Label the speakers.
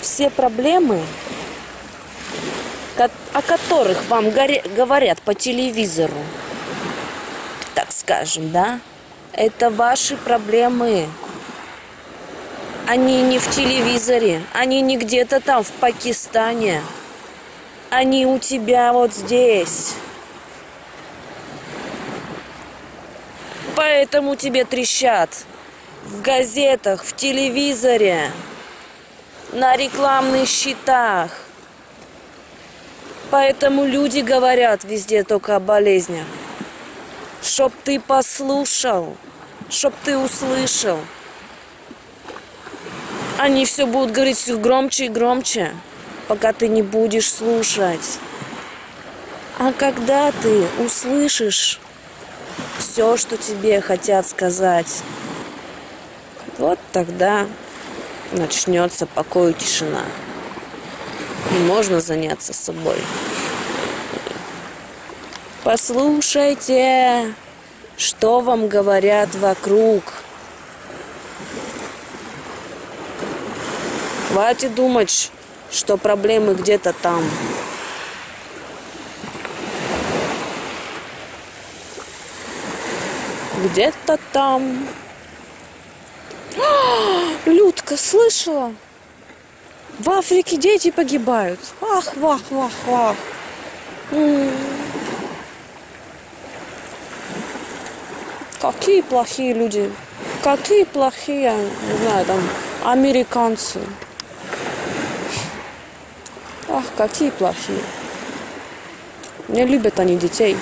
Speaker 1: все проблемы, о которых вам говорят по телевизору, так скажем, да, это ваши проблемы. Они не в телевизоре, они не где-то там в Пакистане. Они у тебя вот здесь. Поэтому тебе трещат в газетах, в телевизоре, на рекламных щитах. Поэтому люди говорят везде только о болезнях. Чтоб ты послушал, чтоб ты услышал. Они все будут говорить все громче и громче, пока ты не будешь слушать. А когда ты услышишь все, что тебе хотят сказать, вот тогда начнется покой и тишина. И можно заняться собой. Послушайте, что вам говорят вокруг. Хватит думать, что проблемы где-то там. Где-то там. Людка, слышала? В Африке дети погибают. Ах, вах, вах, вах. Какие плохие люди. Какие плохие, не знаю, там, американцы. Ах, какие плохие. Не любят они детей.